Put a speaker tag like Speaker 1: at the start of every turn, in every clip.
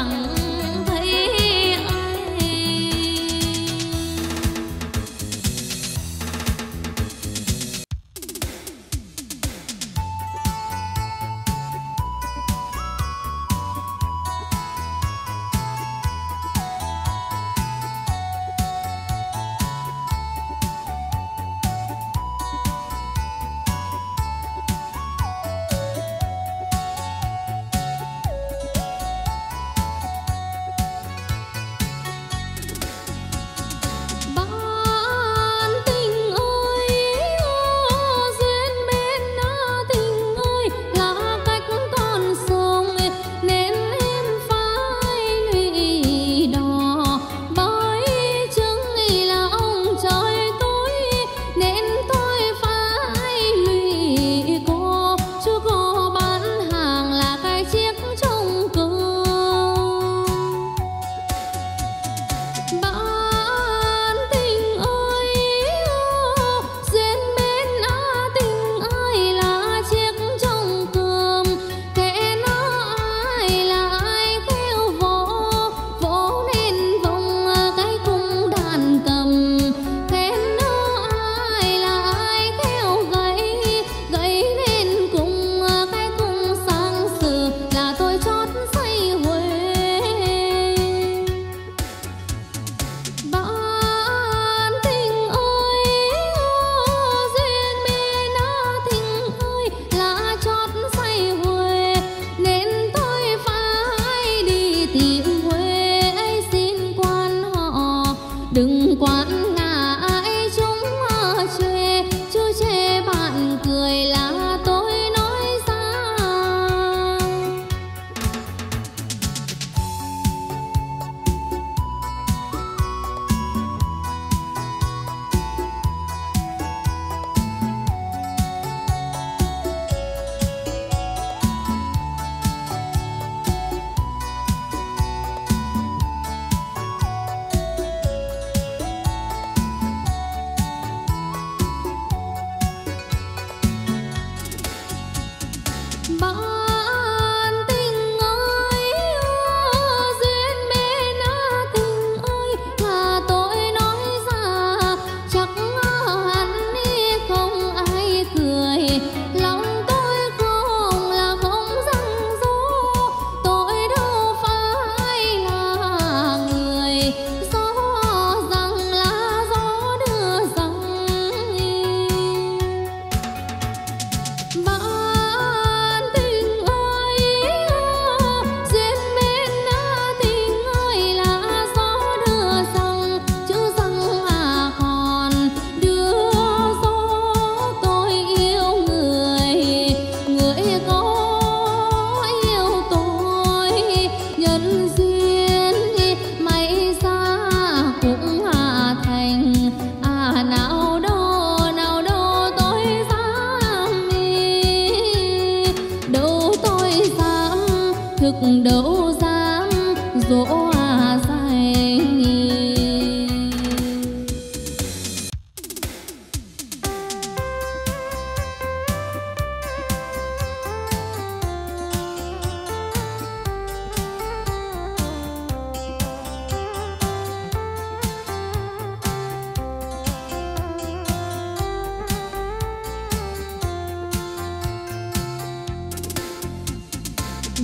Speaker 1: 嗯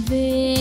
Speaker 1: về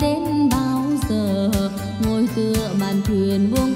Speaker 1: đến bao giờ ngồi tựa màn thuyền buông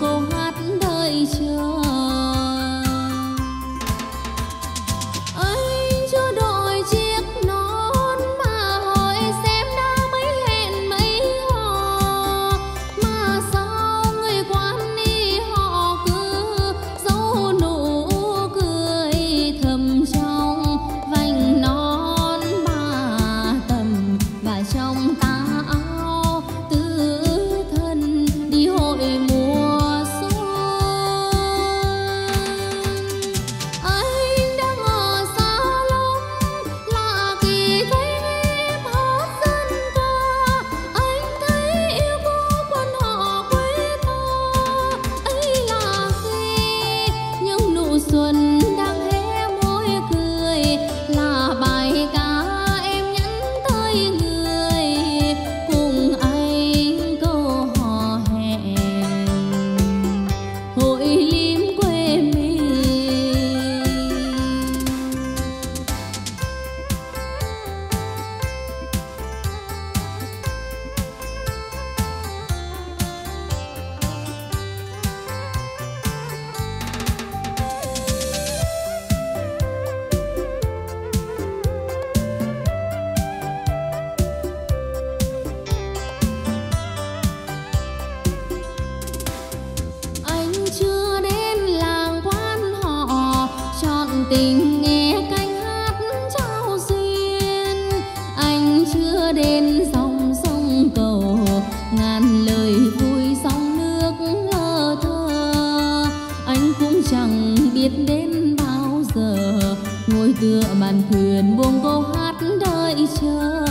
Speaker 1: đến